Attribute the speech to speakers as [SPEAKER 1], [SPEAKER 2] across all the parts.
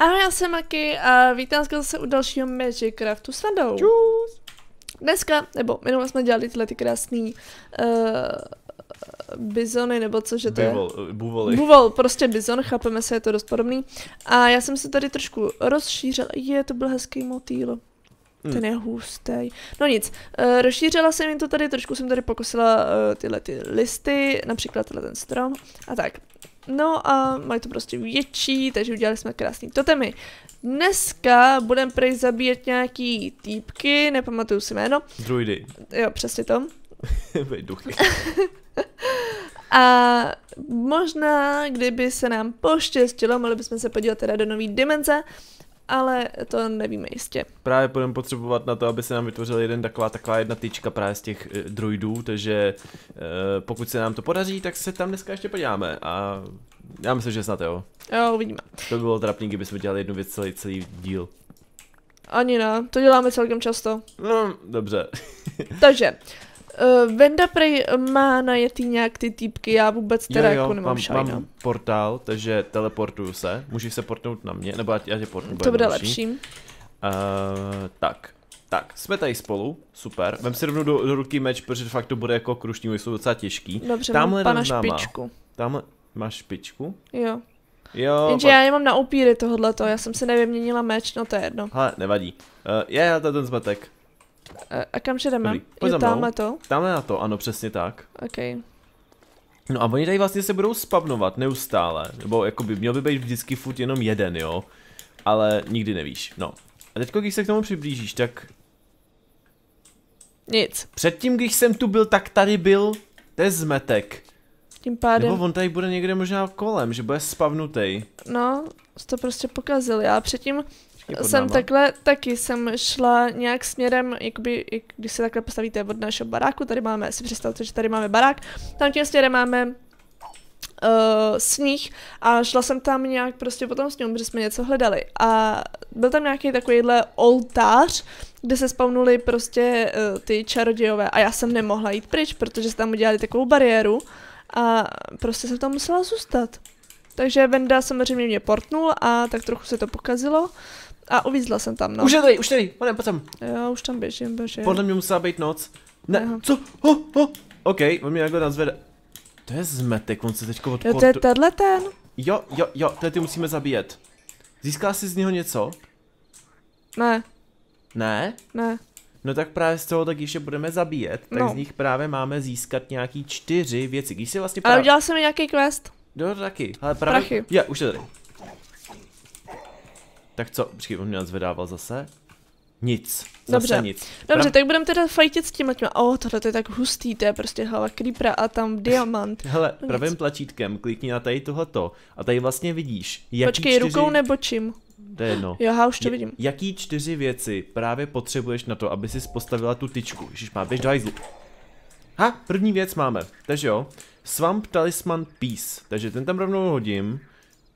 [SPEAKER 1] Ahoj, já jsem Maki a vítám vás zase u dalšího Magic Craftu s Vandou.
[SPEAKER 2] Čus.
[SPEAKER 1] Dneska, nebo minule jsme dělali tyhle ty krásný uh, bizony, nebo co, že to je?
[SPEAKER 2] Bivol, buvoly.
[SPEAKER 1] Buvol, prostě bizon, chápeme se, je to dost podobný. A já jsem se tady trošku rozšířila, je, to byl hezký motýl.
[SPEAKER 2] Hmm.
[SPEAKER 1] Ten je hustý. No nic, uh, rozšířila jsem jim to tady, trošku jsem tady pokusila uh, tyhle ty listy, například tenhle ten strom a tak. No a mají to prostě větší, takže udělali jsme krásný totemy. Dneska budeme prej zabíjet nějaký týpky, nepamatuju si jméno,
[SPEAKER 2] Druidy.
[SPEAKER 1] jo, přesně to.
[SPEAKER 2] Duchy.
[SPEAKER 1] A možná, kdyby se nám poštěstilo, mohli bychom se podívat teda do nové dimenze, ale to nevíme jistě.
[SPEAKER 2] Právě budeme potřebovat na to, aby se nám vytvořil jeden taková, taková jedna tyčka právě z těch e, druidů, takže e, pokud se nám to podaří, tak se tam dneska ještě podíváme a já myslím, že snad jo.
[SPEAKER 1] Jo, uvidíme.
[SPEAKER 2] To by bylo trapný, kdybychom dělali jednu věc celý, celý díl.
[SPEAKER 1] Ani ne, to děláme celkem často.
[SPEAKER 2] No, dobře.
[SPEAKER 1] Takže, uh, Venda prej má najetý nějak ty týpky, já vůbec teda
[SPEAKER 2] jo, jo,
[SPEAKER 1] jako nemám
[SPEAKER 2] mám,
[SPEAKER 1] šajna.
[SPEAKER 2] mám portál, takže teleportuju se. Můžeš se portnout na mě, nebo já, tě- já tě portnu.
[SPEAKER 1] To bude lepší.
[SPEAKER 2] Uh, tak, tak, jsme tady spolu, super. Vem si rovnou do, do ruky meč, protože fakt to bude jako krušní, jsou docela těžký.
[SPEAKER 1] Dobře,
[SPEAKER 2] Tamhle
[SPEAKER 1] mám pana špičku.
[SPEAKER 2] Tam máš špičku?
[SPEAKER 1] Jo.
[SPEAKER 2] Jo,
[SPEAKER 1] Jenže já nemám na upíry tohohleto, já jsem si nevyměnila meč, no to je jedno.
[SPEAKER 2] Hele, nevadí. Uh, je, to ten zmetek.
[SPEAKER 1] A kam že jdeme?
[SPEAKER 2] Dobrý,
[SPEAKER 1] Jo, tamhle to?
[SPEAKER 2] Tamhle na to, ano, přesně tak.
[SPEAKER 1] OK.
[SPEAKER 2] No a oni tady vlastně se budou spavnovat neustále, nebo jako by měl by být vždycky furt jenom jeden, jo. Ale nikdy nevíš, no. A teď, když se k tomu přiblížíš, tak
[SPEAKER 1] Nic.
[SPEAKER 2] předtím, když jsem tu byl, tak tady byl, to je zmetek.
[SPEAKER 1] Tím pádem,
[SPEAKER 2] Nebo on tady bude někde možná kolem, že bude spavnutej.
[SPEAKER 1] no, to prostě pokazil. Já předtím jsem
[SPEAKER 2] náma.
[SPEAKER 1] takhle taky jsem šla nějak směrem, jakoby, jak, když se takhle postavíte od našeho baráku, tady máme, si představte, že tady máme barák, tam tím směrem máme uh, sníh a šla jsem tam nějak prostě po tom sněhu, protože jsme něco hledali a byl tam nějaký takovýhle oltář, kde se spavnuli prostě uh, ty čarodějové a já jsem nemohla jít pryč, protože se tam udělali takovou bariéru a prostě jsem tam musela zůstat. Takže Venda samozřejmě mě portnul a tak trochu se to pokazilo a uvízla jsem tam, no.
[SPEAKER 2] Už je tady, už tady, pojďme, pojď sem.
[SPEAKER 1] Já už tam běžím, běžím.
[SPEAKER 2] Podle mě musela být noc. Ne,
[SPEAKER 1] Aha.
[SPEAKER 2] co? Ho, ho. OK, on mě takhle nazvede. To je zmetek, on se teďko
[SPEAKER 1] Jo, to je
[SPEAKER 2] odportu...
[SPEAKER 1] tenhle ten?
[SPEAKER 2] Jo, jo, jo, to ty musíme zabíjet. Získala jsi z něho něco?
[SPEAKER 1] Ne,
[SPEAKER 2] Ne?
[SPEAKER 1] ne.
[SPEAKER 2] No tak právě z toho tak ještě budeme zabíjet, tak
[SPEAKER 1] No.
[SPEAKER 2] z nich právě máme získat nějaký čtyři věci. Když si vlastně
[SPEAKER 1] Ale
[SPEAKER 2] právě...
[SPEAKER 1] udělal jsem mi nějaký quest.
[SPEAKER 2] Jo, taky. Ale právě...
[SPEAKER 1] Prachy.
[SPEAKER 2] Je, už je tady. Tak co, počkej, on mě zvedával zase? Nic. Zase
[SPEAKER 1] Dobře.
[SPEAKER 2] nic.
[SPEAKER 1] Dobře,
[SPEAKER 2] Pra-
[SPEAKER 1] tak budeme teda fajtit s těma těma. O, tohle to je tak hustý, to je prostě hlava creepera a tam diamant.
[SPEAKER 2] Hele,
[SPEAKER 1] No
[SPEAKER 2] pravým
[SPEAKER 1] nic.
[SPEAKER 2] tlačítkem klikni na tady tohleto a tady vlastně vidíš, jaký
[SPEAKER 1] Počkej,
[SPEAKER 2] čtyři...
[SPEAKER 1] rukou nebo čím?
[SPEAKER 2] To je jedno.
[SPEAKER 1] Jo, já už to vidím.
[SPEAKER 2] Jaký čtyři věci právě potřebuješ na to, aby si postavila tu tyčku? Ježiš, má běž do hajzlu. Ha, první věc máme. Takže jo, Swamp Talisman Peace. Takže ten tam rovnou hodím.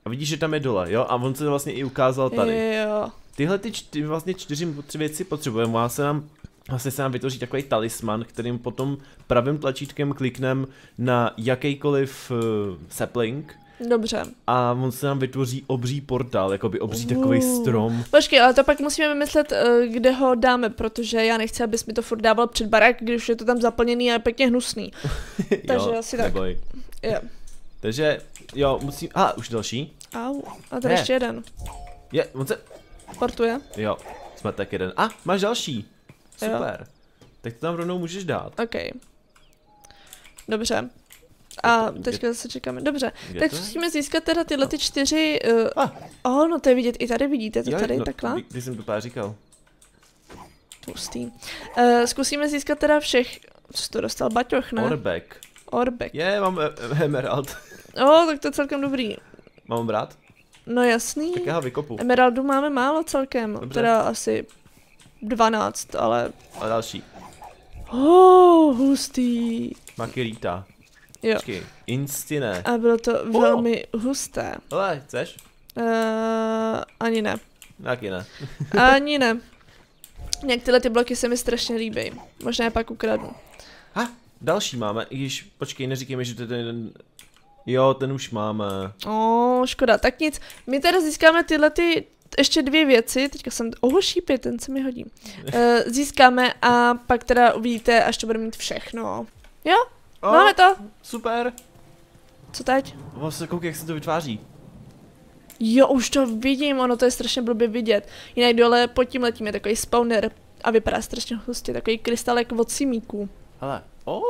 [SPEAKER 2] A vidíš, že tam je dole, jo? A on se vlastně i ukázal tady.
[SPEAKER 1] Jo.
[SPEAKER 2] Tyhle ty čty, vlastně čtyři tři věci potřebujeme. Má se nám, vlastně se nám vytvoří takový talisman, kterým potom pravým tlačítkem kliknem na jakýkoliv uh, sapling
[SPEAKER 1] Dobře.
[SPEAKER 2] a on se nám vytvoří obří portál, jakoby obří takový
[SPEAKER 1] Uh.
[SPEAKER 2] strom.
[SPEAKER 1] Počkej, ale to pak musíme vymyslet, eh, kde ho dáme, protože já nechci, abys mi to furt dával před barák, když je to tam zaplněný a je pěkně hnusný. Takže
[SPEAKER 2] jo,
[SPEAKER 1] asi tak.
[SPEAKER 2] neboj.
[SPEAKER 1] Jo.
[SPEAKER 2] Takže, jo, musím, a už další.
[SPEAKER 1] Au. A tady
[SPEAKER 2] Ne.
[SPEAKER 1] ještě jeden.
[SPEAKER 2] Je, on se,
[SPEAKER 1] Portuje.
[SPEAKER 2] jo, jsme tak jeden. A, máš další.
[SPEAKER 1] Jo.
[SPEAKER 2] Super. Tak to tam rovnou můžeš dát.
[SPEAKER 1] OK. Dobře. A teďka zase čekáme. Dobře,
[SPEAKER 2] Kde
[SPEAKER 1] tak
[SPEAKER 2] to
[SPEAKER 1] musíme získat teda tyhle ty čtyři... Uh,
[SPEAKER 2] Ah.
[SPEAKER 1] oh, no to je vidět, i tady vidíte to
[SPEAKER 2] Jo,
[SPEAKER 1] tady
[SPEAKER 2] no,
[SPEAKER 1] takhle.
[SPEAKER 2] kdy- Když jsem to právě říkal.
[SPEAKER 1] Hustý. Uh, zkusíme získat teda všech... Co jsi to dostal? Baťoch, ne?
[SPEAKER 2] Orbek.
[SPEAKER 1] Orbek.
[SPEAKER 2] Je, mám e- e- emerald.
[SPEAKER 1] Oh, tak to je celkem dobrý.
[SPEAKER 2] Mám ho brát?
[SPEAKER 1] No jasný.
[SPEAKER 2] Tak já ho vykopu.
[SPEAKER 1] Emeraldu máme málo celkem.
[SPEAKER 2] Dobře.
[SPEAKER 1] Teda asi 12, ale...
[SPEAKER 2] A další.
[SPEAKER 1] Oh, hustý.
[SPEAKER 2] Makirita.
[SPEAKER 1] Jo.
[SPEAKER 2] Počkej. Instine.
[SPEAKER 1] A bylo to velmi husté.
[SPEAKER 2] Ale, chceš?
[SPEAKER 1] Uh, ani ne.
[SPEAKER 2] Taky ne.
[SPEAKER 1] Ani ne. Nějak tyhle ty bloky se mi strašně líbí. Možná je pak ukradnu.
[SPEAKER 2] Ha, další máme, i když, počkej, neříkej mi, že to je ten jeden... Jo, ten už máme.
[SPEAKER 1] O, škoda. Tak nic. My teda získáme tyhle ty ještě dvě věci, teďka jsem, oh, šípy, ten se mi hodí. Uh, získáme a pak teda uvidíte, až to bude mít všechno. Jo,
[SPEAKER 2] O,
[SPEAKER 1] máme to.
[SPEAKER 2] Super.
[SPEAKER 1] Co teď?
[SPEAKER 2] Vlastně koukej, jak se to vytváří.
[SPEAKER 1] Jo, už to vidím, ono to je strašně blbě vidět. Jinak dole pod tím letím je takový spawner a vypadá strašně hustě, takový krystalek od simíků.
[SPEAKER 2] Hele. O,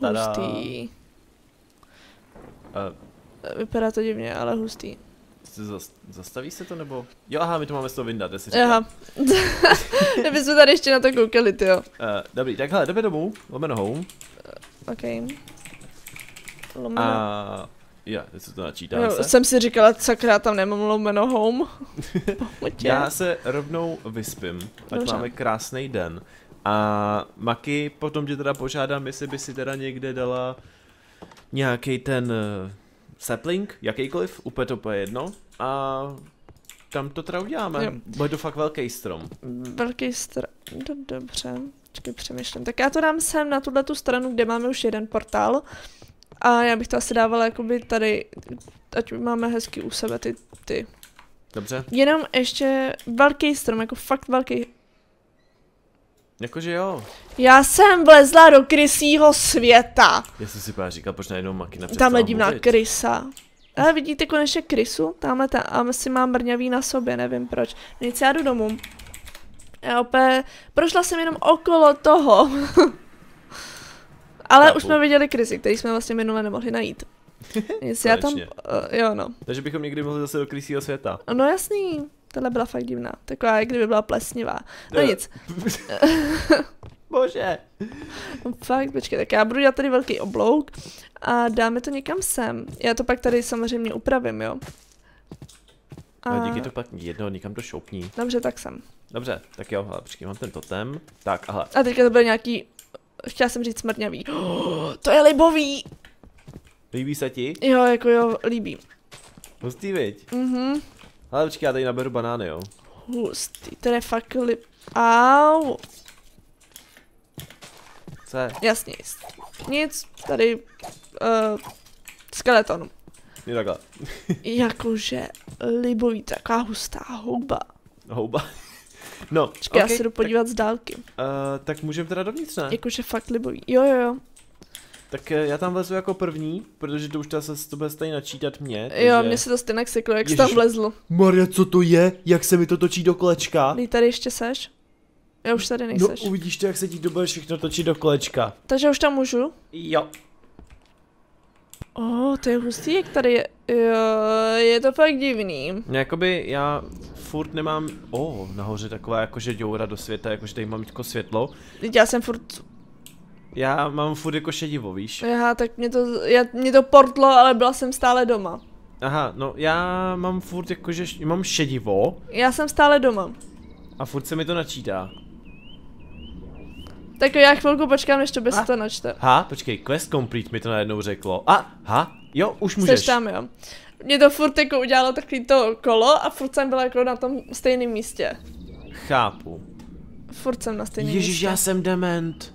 [SPEAKER 2] tada.
[SPEAKER 1] Hustý.
[SPEAKER 2] Uh,
[SPEAKER 1] Vypadá to divně, ale hustý.
[SPEAKER 2] zas, zastaví se to nebo? Jo, aha, my to máme z toho vyndat, jestli říkám.
[SPEAKER 1] Aha. Kdyby jsme tady ještě na to koukali, ty jo.
[SPEAKER 2] Uh, dobrý, tak hele, jdeme domů, lomeno home.
[SPEAKER 1] OK. Lomeno.
[SPEAKER 2] A jo, teď se to načítá
[SPEAKER 1] Jo,
[SPEAKER 2] se.
[SPEAKER 1] jsem si říkala, sakra, tam nemám lomeno home.
[SPEAKER 2] Já se rovnou vyspím, ať
[SPEAKER 1] Dobře.
[SPEAKER 2] máme krásný den. A Maki, potom tě teda požádám, jestli by si teda někde dala nějaký ten uh, sapling, jakýkoliv, úplně to úplně jedno. A tam to teda uděláme.
[SPEAKER 1] Jo.
[SPEAKER 2] Bude to fakt velký strom.
[SPEAKER 1] Velký str... Do, dobře. Počkej, přemýšlím. Tak já to dám sem na tuhle tu stranu, kde máme už jeden portál. A já bych to asi dávala jakoby tady, ať máme hezky u sebe ty, ty.
[SPEAKER 2] Dobře?
[SPEAKER 1] Jenom ještě velký strom, jako fakt velký.
[SPEAKER 2] Jakože jo.
[SPEAKER 1] Já jsem vlezla do krysího světa.
[SPEAKER 2] Já jsem si právě říkal, proč najednou Maki nepřestala
[SPEAKER 1] Tamhle divná
[SPEAKER 2] mluvit.
[SPEAKER 1] krysa. Ale vidíte konečně krysu? Tamhle ta, a si mám brňavý na sobě, nevím proč. Nic, já jdu domů. Já opět, prošla jsem jenom okolo toho. Ale
[SPEAKER 2] Chápu.
[SPEAKER 1] už jsme viděli krysi, který jsme vlastně minule nemohli najít. Nic, já tam, uh, jo no.
[SPEAKER 2] Takže bychom někdy mohli zase do krysího světa.
[SPEAKER 1] No jasný, tohle byla fakt divná. Taková, jak kdyby byla plesnivá. No nic,
[SPEAKER 2] Bože.
[SPEAKER 1] no, fakt, počkej, tak já budu dělat tady velký oblouk a dáme to někam sem. Já to pak tady samozřejmě upravím, jo.
[SPEAKER 2] A díky to pak jedno někam to šoupní.
[SPEAKER 1] Dobře, tak jsem.
[SPEAKER 2] Dobře, tak jo, hele, počkej, mám ten totem. Tak, aha,
[SPEAKER 1] A teďka to bude nějaký, chtěla jsem říct smrňavý. Oh, to je libový.
[SPEAKER 2] líbí se ti?
[SPEAKER 1] Jo, jako jo, líbí.
[SPEAKER 2] Hustý, viď?
[SPEAKER 1] Mhm.
[SPEAKER 2] Ale počkej, já tady naberu banány, jo.
[SPEAKER 1] Hustý, to je fakt lib... Au,
[SPEAKER 2] Co je?
[SPEAKER 1] jasně. Nic, tady uh, skeleton.
[SPEAKER 2] Je takhle.
[SPEAKER 1] Jakože libový, taková hustá houba.
[SPEAKER 2] Houba. No,
[SPEAKER 1] Počkej,
[SPEAKER 2] okay,
[SPEAKER 1] já se jdu podívat z dálky.
[SPEAKER 2] Tak, uh, tak můžeme teda dovnitř, ne?
[SPEAKER 1] Jakože fakt libový. Jo, jo, jo.
[SPEAKER 2] Tak uh, já tam vlezu jako první, protože to už se to bude stejně načítat mě.
[SPEAKER 1] Jo,
[SPEAKER 2] takže-
[SPEAKER 1] mně se to stejně seklo, jak jsi
[SPEAKER 2] Ježiš.
[SPEAKER 1] tam vlezl.
[SPEAKER 2] Maria, co to je? Jak se mi to točí do kolečka?
[SPEAKER 1] Ty tady ještě seš? Já už tady
[SPEAKER 2] No
[SPEAKER 1] nejseš.
[SPEAKER 2] uvidíš to, jak se ti to bude všechno točit do kolečka.
[SPEAKER 1] Takže už tam můžu?
[SPEAKER 2] Jo.
[SPEAKER 1] O, oh, to je hustý, jak tady je. Jo, je to fakt divný.
[SPEAKER 2] Jakoby já furt nemám, o, oh, nahoře taková jakože děura do světa, jakože tady mám jako světlo.
[SPEAKER 1] Já jsem furt,
[SPEAKER 2] Já mám furt jako šedivo, víš?
[SPEAKER 1] aha, tak mě to, já, mě to portlo, ale byla jsem stále doma.
[SPEAKER 2] Aha, no já mám furt jakože, mám šedivo
[SPEAKER 1] Já jsem stále doma.
[SPEAKER 2] a furt se mi to načítá.
[SPEAKER 1] Tak jo, já chvilku počkám, než to by
[SPEAKER 2] A?
[SPEAKER 1] se to načte.
[SPEAKER 2] Ha, počkej, quest complete mi to najednou řeklo. A, ha, jo, už můžeš.
[SPEAKER 1] Jsi tam, jo. Mě to furt jako udělalo takový to kolo a furt jsem byla jako na tom stejném místě.
[SPEAKER 2] Chápu.
[SPEAKER 1] Furt jsem na stejném
[SPEAKER 2] Ježíš,
[SPEAKER 1] místě.
[SPEAKER 2] já jsem dement.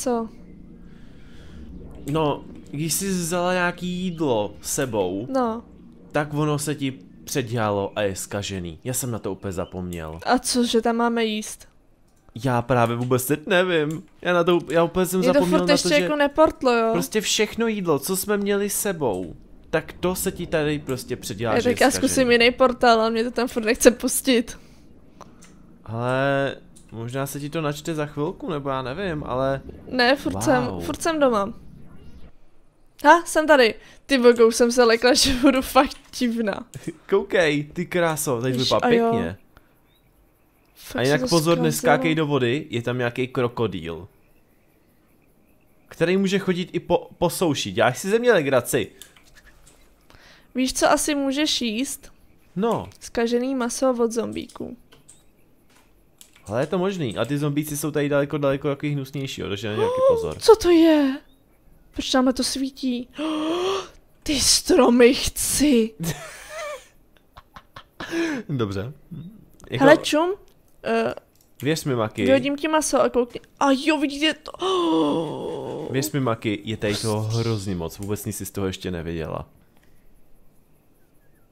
[SPEAKER 1] Co?
[SPEAKER 2] No, když jsi vzala nějaký jídlo sebou,
[SPEAKER 1] No.
[SPEAKER 2] tak ono se ti předělalo a je skažený. Já jsem na to úplně zapomněl.
[SPEAKER 1] A co, že tam máme jíst?
[SPEAKER 2] Já právě vůbec teď nevím. Já na to, já úplně jsem
[SPEAKER 1] Mě to
[SPEAKER 2] zapomněl
[SPEAKER 1] furt
[SPEAKER 2] na
[SPEAKER 1] ještě
[SPEAKER 2] to, že
[SPEAKER 1] jako neportlo, jo.
[SPEAKER 2] prostě všechno jídlo, co jsme měli sebou, tak to se ti tady prostě předělá,
[SPEAKER 1] je,
[SPEAKER 2] že
[SPEAKER 1] tak já
[SPEAKER 2] zkažený.
[SPEAKER 1] zkusím jiný portál, ale mě to tam furt nechce pustit.
[SPEAKER 2] Ale možná se ti to načte za chvilku, nebo já nevím, ale
[SPEAKER 1] Ne, furt,
[SPEAKER 2] Wow.
[SPEAKER 1] jsem, furt jsem doma. Ha, jsem tady. Ty bogo, už jsem se lekla, že budu fakt divná.
[SPEAKER 2] koukej, ty kráso, tady
[SPEAKER 1] Jež,
[SPEAKER 2] vypadá pěkně.
[SPEAKER 1] Fakt
[SPEAKER 2] A jinak pozor,
[SPEAKER 1] zkazilo.
[SPEAKER 2] neskákej do vody, je tam nějaký krokodýl. Který může chodit i po, po souši. Děláš si ze mě legraci.
[SPEAKER 1] Víš, co asi můžeš jíst?
[SPEAKER 2] No,
[SPEAKER 1] Skažený maso od zombíků.
[SPEAKER 2] Ale je to možný. A ty zombíci jsou tady daleko, daleko takový hnusnější, jo, takže na nějaký pozor.
[SPEAKER 1] Co to je? Proč tam to svítí? Ty stromy chci.
[SPEAKER 2] Dobře. Jako,
[SPEAKER 1] Hele, čum. Uh,
[SPEAKER 2] věř mi, Maki.
[SPEAKER 1] vyhodím ti maso a koukni. A jo, vidíte to. Oh.
[SPEAKER 2] Věř mi, Maki, je tady toho hrozně moc. Vůbec nic si z toho ještě nevěděla.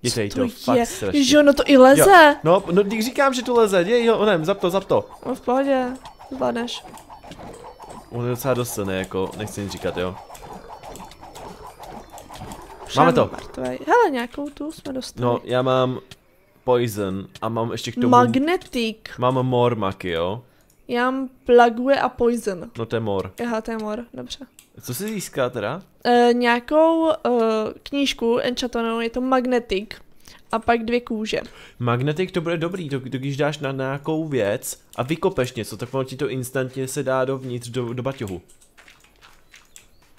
[SPEAKER 2] Je tady to,
[SPEAKER 1] to
[SPEAKER 2] fakt
[SPEAKER 1] je?
[SPEAKER 2] strašně.
[SPEAKER 1] Že ono to i leze.
[SPEAKER 2] No, no, když říkám, že to leze, děj ho, onem, zap to, zap to.
[SPEAKER 1] No v pohodě, zvládneš.
[SPEAKER 2] On je docela dost silný, jako, nechci nic říkat, jo. Máme to.
[SPEAKER 1] Mrtvej. Hele, nějakou tu jsme dostali.
[SPEAKER 2] No, já mám poison a mám ještě k tomu...
[SPEAKER 1] Magnetic.
[SPEAKER 2] Mám more maky, jo.
[SPEAKER 1] Já mám plaguje a poison.
[SPEAKER 2] No to je more.
[SPEAKER 1] Aha, to je mor, dobře.
[SPEAKER 2] Co se získá teda?
[SPEAKER 1] E, nějakou e, knížku enchantovanou, je to magnetic. A pak dvě kůže.
[SPEAKER 2] Magnetic to bude dobrý, to, to když dáš na nějakou věc a vykopeš něco, tak ono ti to instantně se dá dovnitř do, do baťohu.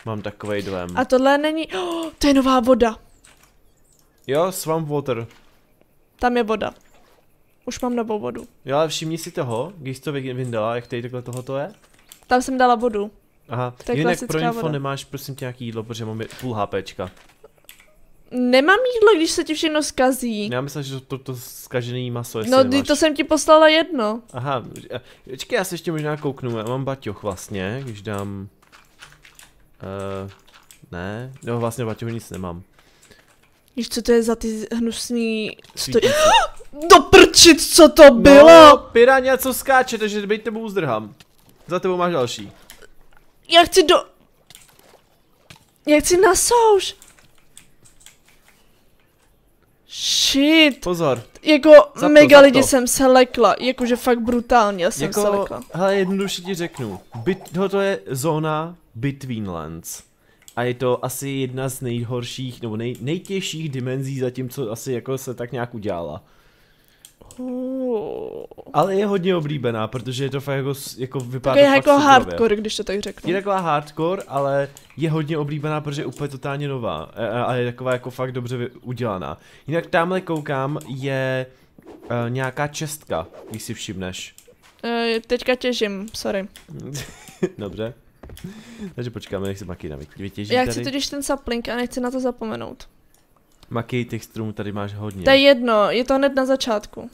[SPEAKER 2] Mám takový dojem.
[SPEAKER 1] A tohle není... Oh, to je nová voda.
[SPEAKER 2] Jo, swamp water.
[SPEAKER 1] Tam je voda. Už mám novou vodu.
[SPEAKER 2] Jo, ale všimni si toho, když jsi to vy- vyndala, jak tady takhle tohoto je.
[SPEAKER 1] Tam jsem dala vodu.
[SPEAKER 2] Aha,
[SPEAKER 1] To je
[SPEAKER 2] jinak pro info
[SPEAKER 1] voda.
[SPEAKER 2] nemáš prosím tě nějaký jídlo, protože mám je- půl HPčka.
[SPEAKER 1] Nemám jídlo, když se ti všechno skazí.
[SPEAKER 2] Já myslím, že to, to, to zkažený maso, jestli
[SPEAKER 1] No,
[SPEAKER 2] nemáš.
[SPEAKER 1] to jsem ti poslala jedno.
[SPEAKER 2] Aha, a- počkej, já se ještě možná kouknu, já mám baťoch vlastně, když dám... Uh, ne, no vlastně baťohu nic nemám.
[SPEAKER 1] Víš, co to je za ty hnusný...
[SPEAKER 2] Svítící.
[SPEAKER 1] Do prčit, co to bylo!
[SPEAKER 2] No, piráňa, co skáče, takže bejt tebou uzdrhám. Za tebou máš další.
[SPEAKER 1] Já chci do... Já chci na souš. Shit.
[SPEAKER 2] Pozor.
[SPEAKER 1] Jako
[SPEAKER 2] to,
[SPEAKER 1] mega
[SPEAKER 2] zap
[SPEAKER 1] lidi
[SPEAKER 2] to.
[SPEAKER 1] jsem se lekla. Jakože fakt brutálně jsem se
[SPEAKER 2] Jako,
[SPEAKER 1] lekla.
[SPEAKER 2] hele, jednoduše ti řeknu. Byt, to je zóna Between Lands. A je to asi jedna z nejhorších, nebo nej, nejtěžších dimenzí zatím, co asi jako se tak nějak udělala. Ale je hodně oblíbená, protože je to fakt jako, jako vypadá
[SPEAKER 1] Tak je
[SPEAKER 2] to fakt
[SPEAKER 1] jako
[SPEAKER 2] superově.
[SPEAKER 1] hardcore, když to tak řeknu.
[SPEAKER 2] Je taková hardcore, ale je hodně oblíbená, protože je úplně totálně nová. A- A a je taková jako fakt dobře udělaná. Jinak tamhle koukám, je uh, nějaká čestka, když si všimneš.
[SPEAKER 1] Uh, teďka těžím, sorry.
[SPEAKER 2] Dobře. Takže počkáme, nech se Maki vytěží
[SPEAKER 1] Já chci totiž ten saplink a nechci na to zapomenout.
[SPEAKER 2] Maki, těch stromů tady máš hodně.
[SPEAKER 1] To je jedno, je to hned na začátku.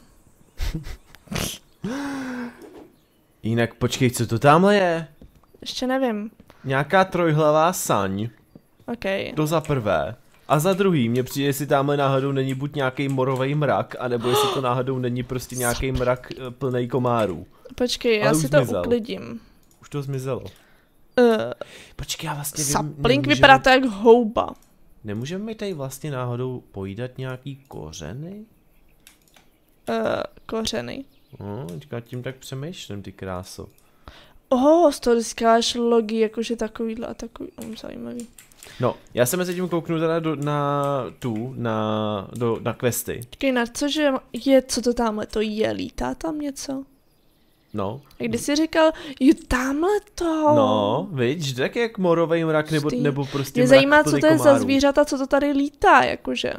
[SPEAKER 2] Jinak počkej, co to tamhle je?
[SPEAKER 1] Ještě nevím.
[SPEAKER 2] Nějaká trojhlavá saň,
[SPEAKER 1] OK.
[SPEAKER 2] to za prvé. A za druhý, mně přijde, jestli tamhle náhodou není buď nějaký morový mrak, anebo jestli to náhodou není prostě nějaký mrak eh, plný komárů.
[SPEAKER 1] Počkej, já
[SPEAKER 2] Ale už
[SPEAKER 1] si to
[SPEAKER 2] zmizel.
[SPEAKER 1] uklidím.
[SPEAKER 2] Už to zmizelo.
[SPEAKER 1] Uh,
[SPEAKER 2] Počkej, já vlastně
[SPEAKER 1] saplink
[SPEAKER 2] nemůžeme-
[SPEAKER 1] vypadá to jak houba.
[SPEAKER 2] Nemůžeme mi tady vlastně náhodou pojídat nějaký kořeny?
[SPEAKER 1] Uh, kořeny.
[SPEAKER 2] No, teďka tím tak přemýšlím, ty kráso.
[SPEAKER 1] Oh, z toho získáš logy, jakože takovýhle a takový. Um, zajímavý.
[SPEAKER 2] No, já jsem mezi tím kouknu teda do, na tu, na, do, na questy.
[SPEAKER 1] Počkej, na cože je, co to tamhle to je, lítá tam něco?
[SPEAKER 2] No,
[SPEAKER 1] A když jsi říkal, jo, tamhle to.
[SPEAKER 2] no, víš, tak jak morový mrak, nebo,
[SPEAKER 1] Hustý.
[SPEAKER 2] nebo prostě
[SPEAKER 1] Mě zajímá, co to je za
[SPEAKER 2] komárů.
[SPEAKER 1] zvířata, co to tady lítá, jakože.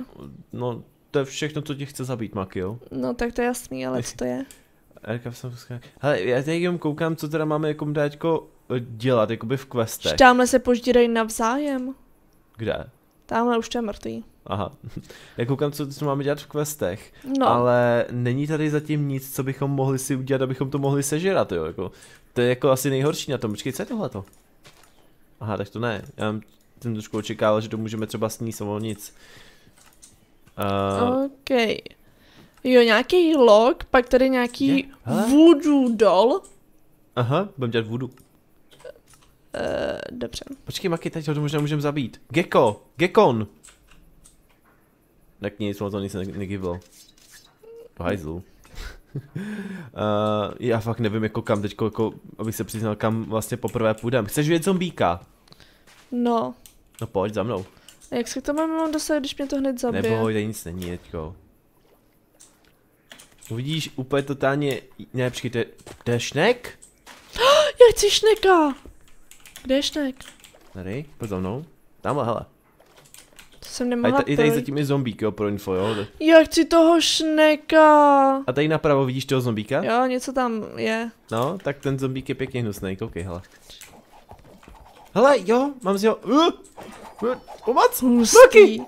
[SPEAKER 2] No, to je všechno, co tě chce zabít, Maki, jo?
[SPEAKER 1] No tak to je jasný, ale co to je?
[SPEAKER 2] Erka jsem Hele, já teď jenom koukám, co teda máme jako teďko dělat, jakoby v questech.
[SPEAKER 1] tamhle se požírají navzájem.
[SPEAKER 2] Kde?
[SPEAKER 1] Tamhle už to je mrtvý.
[SPEAKER 2] Aha. Já koukám, co, co máme dělat v questech.
[SPEAKER 1] No,
[SPEAKER 2] Ale není tady zatím nic, co bychom mohli si udělat, abychom to mohli sežrat, jo, jako. To je jako asi nejhorší na tom. Počkej, co je tohleto? Aha, tak to ne. Já jsem trošku očekával, že to můžeme třeba sníst, ale nic. Uh,
[SPEAKER 1] OK. Jo, nějaký log, pak tady nějaký
[SPEAKER 2] Je? Hele.
[SPEAKER 1] voodoo doll.
[SPEAKER 2] aha, budeme dělat voodoo.
[SPEAKER 1] Uh, dobře.
[SPEAKER 2] Počkej, Maki, teď ho to možná můžeme zabít. Gecko! Gekon! Tak nic, to nic ne- negivilo. Do hajzlu. uh, já fakt nevím, jako kam teď, jako, abych se přiznal, kam vlastně poprvé půjdem. Chceš vidět zombíka?
[SPEAKER 1] No.
[SPEAKER 2] No pojď za mnou.
[SPEAKER 1] A jak se k tomu mám dostat, když mě to hned zabije?
[SPEAKER 2] Neboj, tady nic není, teďko. Uvidíš úplně totálně, ne, počkej, to je, je šnek?
[SPEAKER 1] Já chci šneka! Kde je šnek?
[SPEAKER 2] Tady, pojď za mnou. Tamhle, hele.
[SPEAKER 1] To jsem
[SPEAKER 2] A je,
[SPEAKER 1] nemohla
[SPEAKER 2] je tady zatím i zombík, jo, pro info, jo.
[SPEAKER 1] Já chci toho šneka!
[SPEAKER 2] A tady napravo vidíš toho zombíka?
[SPEAKER 1] Jo, něco tam je.
[SPEAKER 2] No, tak ten zombík je pěkně hnusný, koukej, hele. Hele, jo, mám z něho... Uh, uh, pomoc!
[SPEAKER 1] Hustý.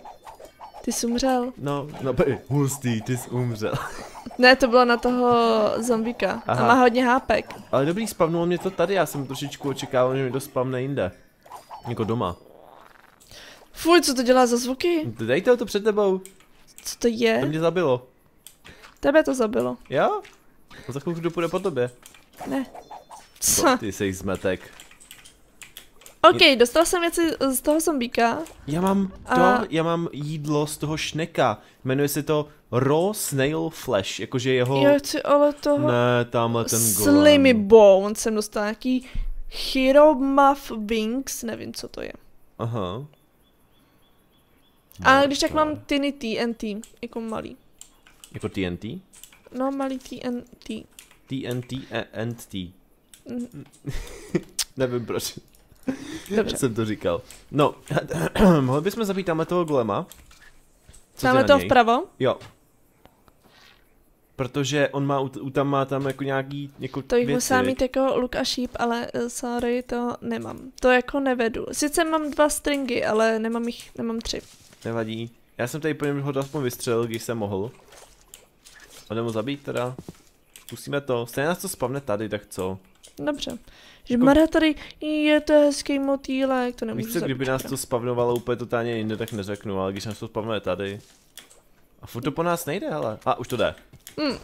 [SPEAKER 1] Ty jsi umřel.
[SPEAKER 2] No, no, hustý, ty jsi umřel.
[SPEAKER 1] Ne, to bylo na toho zombíka.
[SPEAKER 2] Aha.
[SPEAKER 1] A má hodně hápek.
[SPEAKER 2] Ale dobrý, spavnulo mě to tady, já jsem trošičku očekával, že mi to spavne jinde. Jako doma.
[SPEAKER 1] Fuj, co to dělá za zvuky?
[SPEAKER 2] Dej to, to před tebou.
[SPEAKER 1] Co to je?
[SPEAKER 2] To mě zabilo.
[SPEAKER 1] Tebe to zabilo.
[SPEAKER 2] Jo? No za chvilku půjde po tobě.
[SPEAKER 1] Ne. Co?
[SPEAKER 2] Ty jsi zmetek.
[SPEAKER 1] OK, dostal jsem věci z toho zombíka.
[SPEAKER 2] Já mám to,
[SPEAKER 1] A-
[SPEAKER 2] já mám jídlo z toho šneka. Jmenuje se to Raw Snail Flesh, jakože jeho...
[SPEAKER 1] Jo, chci ale toho...
[SPEAKER 2] Ne, tamhle ten golem.
[SPEAKER 1] Slimy Bone jsem dostal nějaký Chiromuff Wings, nevím co to je.
[SPEAKER 2] Aha.
[SPEAKER 1] A když tak mám Tiny TNT, jako malý.
[SPEAKER 2] Jako TNT?
[SPEAKER 1] No, malý TNT.
[SPEAKER 2] TNT and T.
[SPEAKER 1] Mm,
[SPEAKER 2] Nevím proč.
[SPEAKER 1] Dobře.
[SPEAKER 2] jsem to říkal. No, mohli bychom zabít tamhle toho golema? Co ty
[SPEAKER 1] Máme
[SPEAKER 2] na
[SPEAKER 1] to
[SPEAKER 2] něj?
[SPEAKER 1] vpravo?
[SPEAKER 2] Jo. Protože on má, u, tam má tam jako nějaký jako
[SPEAKER 1] To
[SPEAKER 2] věci,
[SPEAKER 1] musela mít jako luk a šíp, ale uh, sorry, to nemám. To jako nevedu. Sice mám dva stringy, ale nemám jich, nemám tři.
[SPEAKER 2] Nevadí. Já jsem tady po něm ho aspoň vystřelil, když jsem mohl. A jdeme ho zabít teda. Zkusíme to. Stejně nás to spavne tady, tak co?
[SPEAKER 1] Dobře. Že Mara tady je to hezký motýlek, to nemůžu
[SPEAKER 2] Víš co, kdyby nás to spavnovalo úplně totálně jinde, tak neřeknu, ale když nás to spavnuje tady. A furt to po nás nejde, hele. A už to jde.
[SPEAKER 1] Mm.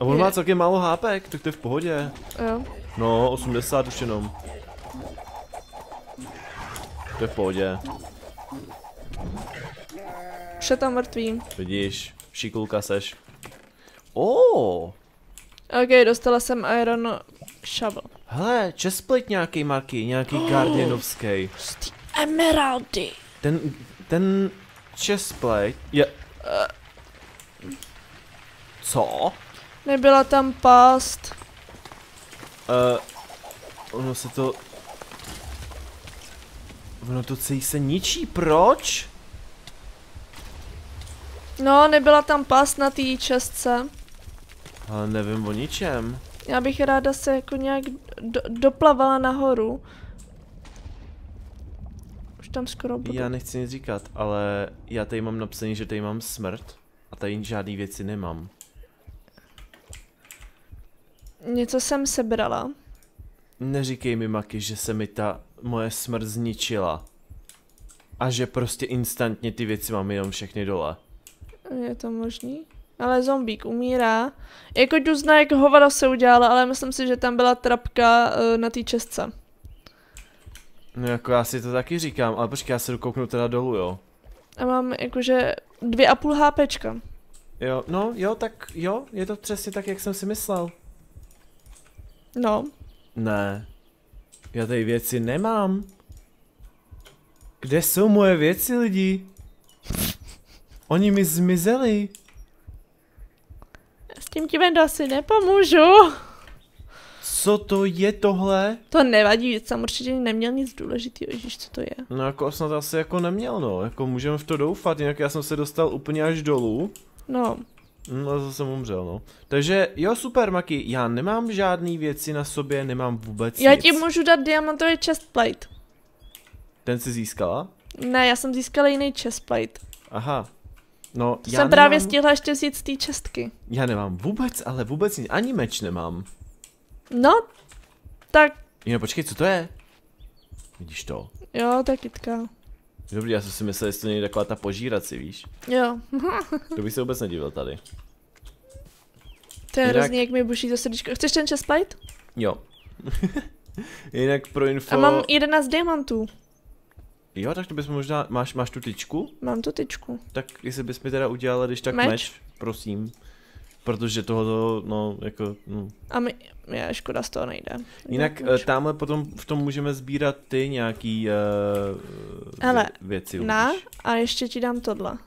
[SPEAKER 2] A on
[SPEAKER 1] Je.
[SPEAKER 2] má celkem málo hápek, tak to je v pohodě.
[SPEAKER 1] Jo.
[SPEAKER 2] No, 80 už jenom. To je v pohodě.
[SPEAKER 1] Už je tam mrtvý.
[SPEAKER 2] Vidíš, šikulka seš. Oh,
[SPEAKER 1] Ok, dostala jsem Iron Shovel.
[SPEAKER 2] hele, chestplate nějaký Marky, nějaký Guardianovský.
[SPEAKER 1] Hustý emeraldy.
[SPEAKER 2] Ten, ten chestplate je... Co?
[SPEAKER 1] Nebyla tam past.
[SPEAKER 2] Uh, ono se to... Ono to celý se ničí, proč?
[SPEAKER 1] No, nebyla tam past na té čestce.
[SPEAKER 2] Ale nevím o ničem.
[SPEAKER 1] Já bych ráda se jako nějak do, doplavala nahoru. Už tam skoro budu.
[SPEAKER 2] Já nechci nic říkat, ale já tady mám napsaný, že tady mám smrt. A tady žádný věci nemám.
[SPEAKER 1] Něco jsem sebrala.
[SPEAKER 2] Neříkej mi, Maki, že se mi ta moje smrt zničila. A že prostě instantně ty věci mám jenom všechny dole.
[SPEAKER 1] Je to možný? Ale zombík umírá. Jako Duzna, jak hovada se udělala, ale myslím si, že tam byla trapka uh, na té čestce.
[SPEAKER 2] No jako já si to taky říkám, ale počkej, já se dokouknu teda dolů, jo.
[SPEAKER 1] A mám jakože dvě a půl HPčka.
[SPEAKER 2] Jo, no, jo, tak jo, je to přesně tak, jak jsem si myslel.
[SPEAKER 1] No,
[SPEAKER 2] Ne, já tady věci nemám. Kde jsou moje věci, lidi? Oni mi zmizeli.
[SPEAKER 1] Tím ti Vendo asi nepomůžu.
[SPEAKER 2] Co to je tohle?
[SPEAKER 1] To nevadí, jsem určitě neměl nic důležitého, ježíš, co to je.
[SPEAKER 2] No jako snad asi jako neměl, no. Jako můžeme v to doufat, jinak já jsem se dostal úplně až dolů.
[SPEAKER 1] No,
[SPEAKER 2] No a zase jsem umřel, no. Takže jo, super, Maki, já nemám žádný věci na sobě, nemám vůbec
[SPEAKER 1] já
[SPEAKER 2] nic.
[SPEAKER 1] ti můžu dát diamantový chestplate.
[SPEAKER 2] Ten si získala?
[SPEAKER 1] Ne, já jsem získala jiný chestplate.
[SPEAKER 2] Aha. No,
[SPEAKER 1] To
[SPEAKER 2] já
[SPEAKER 1] jsem právě
[SPEAKER 2] nemám,
[SPEAKER 1] stihla ještě vzít z té čestky.
[SPEAKER 2] Já nemám vůbec, ale vůbec nic, ani meč nemám.
[SPEAKER 1] No, tak
[SPEAKER 2] Jo, počkej, co to je? Vidíš to?
[SPEAKER 1] jo, tak kytka.
[SPEAKER 2] Dobrý, já jsem si myslel, jestli to není taková ta požírací, víš?
[SPEAKER 1] Jo,
[SPEAKER 2] To bych se vůbec nedivil tady.
[SPEAKER 1] to je
[SPEAKER 2] Jinak-
[SPEAKER 1] hrozný, jak mi buší to srdíčko. Chceš ten chestplate?
[SPEAKER 2] Jo. Jinak pro info...
[SPEAKER 1] A mám 11 diamantů.
[SPEAKER 2] Jo, tak to bys možná... Máš, máš tu tyčku?
[SPEAKER 1] Mám tu tyčku.
[SPEAKER 2] Tak jestli bys mi teda udělala, když tak
[SPEAKER 1] Meč?
[SPEAKER 2] meč, prosím. Protože tohoto, no, jako, no.
[SPEAKER 1] A mi, je, škoda z toho nejde.
[SPEAKER 2] Jinak
[SPEAKER 1] meč.
[SPEAKER 2] eh, tamhle potom v tom můžeme sbírat ty nějaký uh,
[SPEAKER 1] Hele,
[SPEAKER 2] věci.
[SPEAKER 1] Na a ještě ti dám tohle.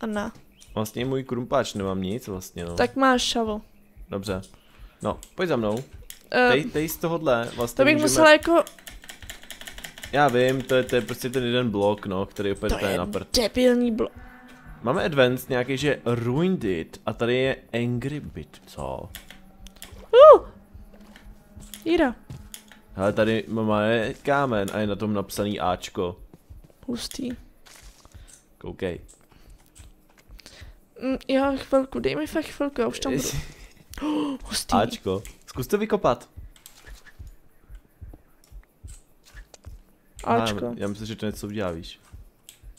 [SPEAKER 1] A na.
[SPEAKER 2] Vlastně můj krumpáč nemám nic vlastně, no.
[SPEAKER 1] Tak máš shovel.
[SPEAKER 2] Dobře. No, pojď za mnou.
[SPEAKER 1] Uh,
[SPEAKER 2] Tej, tej z tohohle vlastně
[SPEAKER 1] to bych
[SPEAKER 2] můžeme...
[SPEAKER 1] musela jako...
[SPEAKER 2] Já vím, to je, to je prostě ten jeden blok, no, který opět
[SPEAKER 1] To
[SPEAKER 2] úplně
[SPEAKER 1] je
[SPEAKER 2] na prd.
[SPEAKER 1] debilní blok.
[SPEAKER 2] Máme advanced nějaký, že ruined it a tady je angry bit, co?
[SPEAKER 1] Uh! Jíra.
[SPEAKER 2] Ale tady máme kámen a je na tom napsaný Ačko.
[SPEAKER 1] Hustý.
[SPEAKER 2] Koukej.
[SPEAKER 1] Mm, jo, chvilku, dej mi fakt chvilku, já už tam budu. Hustý.
[SPEAKER 2] Ačko. Zkus to vykopat.
[SPEAKER 1] Ačko.
[SPEAKER 2] Já, já myslím, že to něco udělá, víš.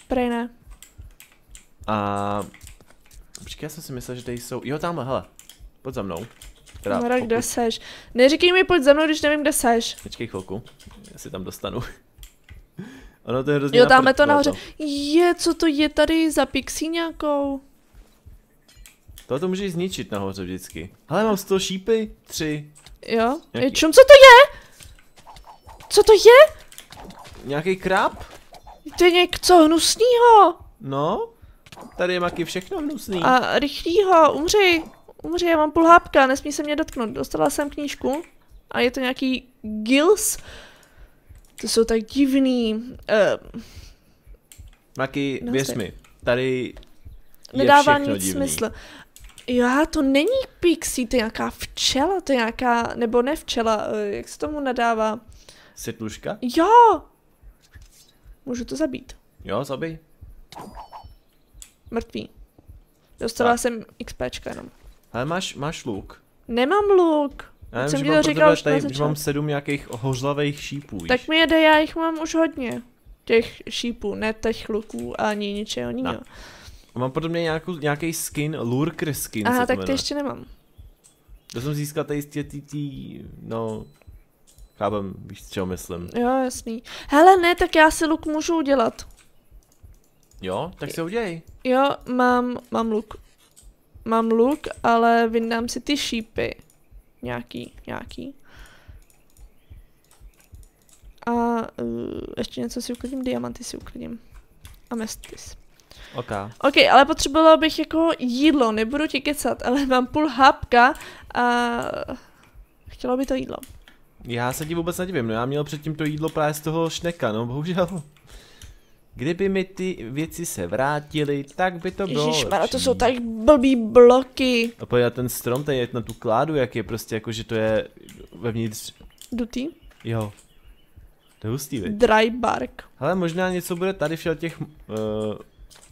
[SPEAKER 1] Prej ne.
[SPEAKER 2] A... Počkej, já jsem si myslel, že tady jsou... Jo, tamhle, hele. Pojď za mnou. Teda,
[SPEAKER 1] Mara, kde
[SPEAKER 2] pokud-
[SPEAKER 1] seš? Neříkej mi, pojď za mnou, když nevím, kde seš.
[SPEAKER 2] Počkej chvilku, já si tam dostanu. ono to je hrozně
[SPEAKER 1] Jo,
[SPEAKER 2] prd,
[SPEAKER 1] to nahoře. Je, co to je tady za pixí nějakou?
[SPEAKER 2] Tohle to můžeš zničit nahoře vždycky. Hele, mám z toho šípy. Tři.
[SPEAKER 1] Jo?
[SPEAKER 2] Jaký?
[SPEAKER 1] Je, čum, co to je? Co to je?
[SPEAKER 2] Nějaký krab?
[SPEAKER 1] To je něco hnusného.
[SPEAKER 2] No. Tady je maky všechno hnusný.
[SPEAKER 1] A rychlýho, umři. Umři, já mám půl hápka, nesmí se mě dotknout. Dostala jsem knížku a je to nějaký gills. To jsou tak divný. Uh,
[SPEAKER 2] Maky,
[SPEAKER 1] No,
[SPEAKER 2] věř mi. Tady je
[SPEAKER 1] nedává nic
[SPEAKER 2] divný.
[SPEAKER 1] smysl. Jo, to není pixie, to je nějaká včela, to je nějaká, nebo ne včela, eh, jak se tomu nadává.
[SPEAKER 2] Světluška?
[SPEAKER 1] Jo! Můžu to zabít.
[SPEAKER 2] Jo, zabij.
[SPEAKER 1] Mrtvý. Dostala
[SPEAKER 2] Tak.
[SPEAKER 1] jsem XPčka jenom.
[SPEAKER 2] Ale máš, máš luk.
[SPEAKER 1] Nemám luk.
[SPEAKER 2] Já
[SPEAKER 1] jsem
[SPEAKER 2] že
[SPEAKER 1] ti
[SPEAKER 2] mám
[SPEAKER 1] to už na
[SPEAKER 2] tady, že mám sedm nějakých hořlavých šípů, víš?
[SPEAKER 1] Tak mi jede, já jich mám už hodně. Těch šípů, ne těch luků ani ničeho jiného.
[SPEAKER 2] No. Mám podobně nějakou, nějaký skin, lurker skin
[SPEAKER 1] Aha, tak to
[SPEAKER 2] jmenuje.
[SPEAKER 1] ještě nemám.
[SPEAKER 2] To jsem získal tady z tě, tý, tý, no, chápem, víš, čeho myslím.
[SPEAKER 1] Jo, jasný. Hele, ne, tak já si luk můžu udělat.
[SPEAKER 2] Jo, tak se udělej.
[SPEAKER 1] Jo, mám, mám luk. Mám luk, ale vyndám si ty šípy. Nějaký, nějaký. A uh, ještě něco si uklidím, diamanty si uklidím. A mestis.
[SPEAKER 2] Ok.
[SPEAKER 1] OK, ale potřebovala bych jako jídlo, nebudu ti kecat, ale mám půl hápka a chtěla by to jídlo.
[SPEAKER 2] Já se ti vůbec nedivím, no já měl předtím to jídlo právě z toho šneka, no bohužel. Kdyby mi ty věci se vrátily, tak by to bylo
[SPEAKER 1] Ježišmarja, to jsou tak blbý bloky.
[SPEAKER 2] A pojď na ten strom, tady je na tu kládu, jak je prostě jako, že to je vevnitř,
[SPEAKER 1] Dutý?
[SPEAKER 2] jo. To je hustý, viď?
[SPEAKER 1] Dry bark.
[SPEAKER 2] Ale možná něco bude tady všel těch, uh,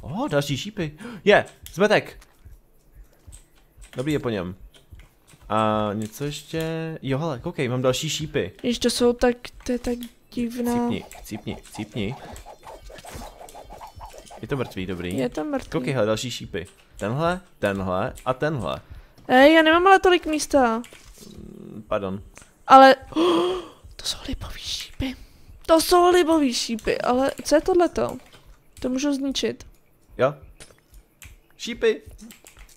[SPEAKER 2] oh, další šípy. Je, zmetek. Dobrý je po něm. A něco ještě, jo hele, koukej, mám další šípy.
[SPEAKER 1] Jež to jsou tak, to je tak divná.
[SPEAKER 2] Cípni, cípni, cípni. Je to mrtvý, dobrý.
[SPEAKER 1] Je to mrtvý.
[SPEAKER 2] Koukej, hele, další šípy. Tenhle, tenhle a tenhle.
[SPEAKER 1] Ej, já nemám ale tolik místa.
[SPEAKER 2] Mm, Pardon.
[SPEAKER 1] Ale, to jsou libový šípy. To jsou libový šípy, ale co je tohleto? To můžu zničit.
[SPEAKER 2] Jo. Šípy.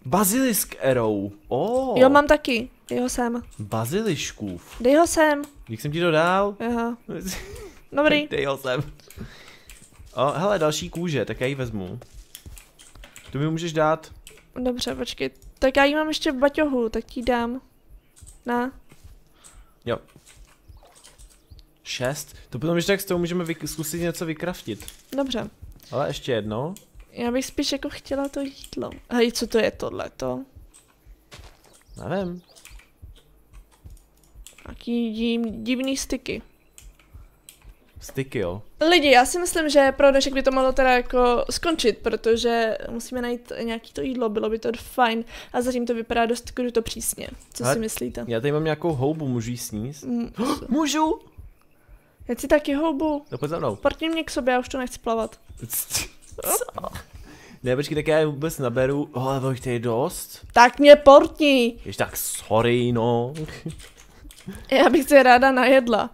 [SPEAKER 2] Bazilisk arrow. Oh.
[SPEAKER 1] Jo, mám taky. Dej ho sem.
[SPEAKER 2] Baziliškův.
[SPEAKER 1] Dej ho sem.
[SPEAKER 2] Jak jsem ti to dal?
[SPEAKER 1] Aha. Dobrý.
[SPEAKER 2] Dej ho sem. O, hele, další kůže, tak já ji vezmu. Tu mi můžeš dát.
[SPEAKER 1] Dobře, počkej. Tak já ji mám ještě v baťohu, tak ti dám. Na.
[SPEAKER 2] Jo. Šest. To potom ještě tak s tou můžeme zkusit něco vykraftit.
[SPEAKER 1] Dobře.
[SPEAKER 2] Ale ještě jedno.
[SPEAKER 1] Já bych spíš jako chtěla to jídlo. Hej, co to je tohleto?
[SPEAKER 2] Nevím.
[SPEAKER 1] Jaký div, divný styky.
[SPEAKER 2] Styky, jo.
[SPEAKER 1] Lidi, já si myslím, že pro dnešek by to mohlo teda jako skončit, protože musíme najít nějaký to jídlo, bylo by to fajn a zatím to vypadá dost kruto přísně. Co
[SPEAKER 2] Ale-
[SPEAKER 1] si myslíte?
[SPEAKER 2] Já tady mám nějakou houbu, můžu jí sníst?
[SPEAKER 1] Mm,
[SPEAKER 2] Můžu?
[SPEAKER 1] Já si taky houbu.
[SPEAKER 2] No pojď za mnou.
[SPEAKER 1] Portni mě k sobě, já už to nechci plavat.
[SPEAKER 2] Co? Ne, počkej, tak já je vůbec naberu. Oh, ale to je dost.
[SPEAKER 1] Tak mě portni!
[SPEAKER 2] Jež tak sorry, no.
[SPEAKER 1] Já bych se ráda najedla.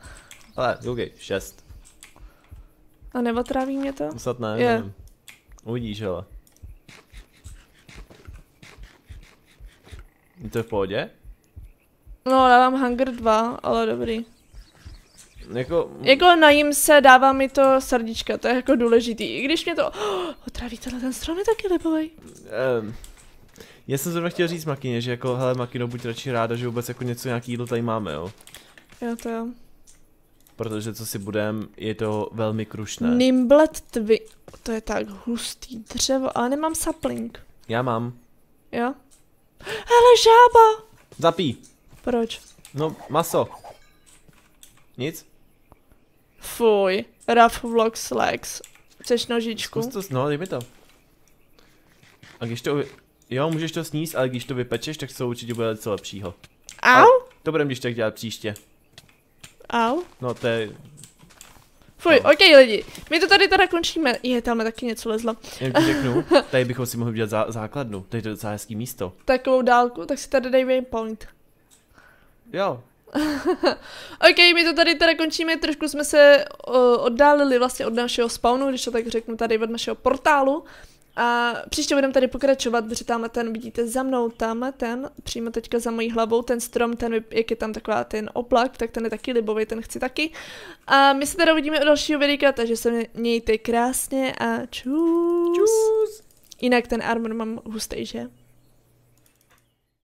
[SPEAKER 2] Ale, ok, šest.
[SPEAKER 1] A neotráví mě to?
[SPEAKER 2] Snad ne,
[SPEAKER 1] Je.
[SPEAKER 2] nevím. Uvidíš, hele. Je to v pohodě?
[SPEAKER 1] No, dávám Hunger 2, ale dobrý.
[SPEAKER 2] Jako,
[SPEAKER 1] Jako najím se, dává mi to srdíčka, to je jako důležitý. I když mě to oh, otráví, tenhle ten strom je taky libový.
[SPEAKER 2] Um, já jsem zrovna chtěl říct Makině, že jako, hele Makino, buď radši ráda, že vůbec jako něco, nějaký jídlo tady máme, jo.
[SPEAKER 1] Jo, to jo.
[SPEAKER 2] Protože co si budem, je to velmi krušné.
[SPEAKER 1] Nimblet tvi... To je tak hustý dřevo, ale nemám sapling.
[SPEAKER 2] Já mám.
[SPEAKER 1] Jo? Hele, žába!
[SPEAKER 2] Zapí.
[SPEAKER 1] Proč?
[SPEAKER 2] No, maso. Nic?
[SPEAKER 1] Fuj. Rough vlogs legs. Chceš nožičku?
[SPEAKER 2] Zkus to, no, dej mi to. A když to, jo, můžeš to sníst, ale když to vypečeš, tak to určitě bude něco lepšího.
[SPEAKER 1] Au?
[SPEAKER 2] To budeme když tak dělat příště.
[SPEAKER 1] Au?
[SPEAKER 2] No, to je,
[SPEAKER 1] Fuj,
[SPEAKER 2] No.
[SPEAKER 1] ok lidi, my to tady teda končíme. Je, tam taky něco lezlo.
[SPEAKER 2] Jen ti řeknu, tady bychom si mohli udělat zá, základnu, tady to je docela hezký místo.
[SPEAKER 1] Takovou dálku, tak si tady dej waypoint.
[SPEAKER 2] Jo,
[SPEAKER 1] Ok, my to tady teda končíme, trošku jsme se uh, oddálili vlastně od našeho spawnu, když to tak řeknu tady od našeho portálu. A příště budeme tady pokračovat, protože tamhle ten vidíte za mnou, tamhle ten, přímo teďka za mojí hlavou, ten strom, ten, jak je tam taková ten oblak, tak ten je taky libový, ten chci taky. A my se teda uvidíme u dalšího videa, takže se mějte krásně a čus.
[SPEAKER 2] čus.
[SPEAKER 1] Jinak ten armor mám hustý, že?